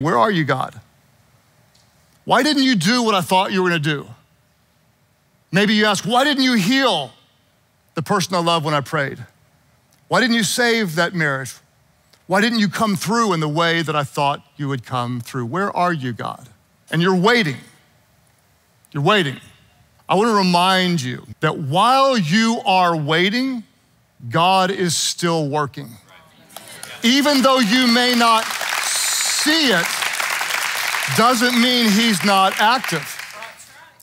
Where are you, God? Why didn't you do what I thought you were gonna do? Maybe you ask, why didn't you heal the person I love when I prayed? Why didn't you save that marriage? Why didn't you come through in the way that I thought you would come through? Where are you, God? And you're waiting. You're waiting. I want to remind you that while you are waiting, God is still working. Even though you may not see it, doesn't mean He's not active.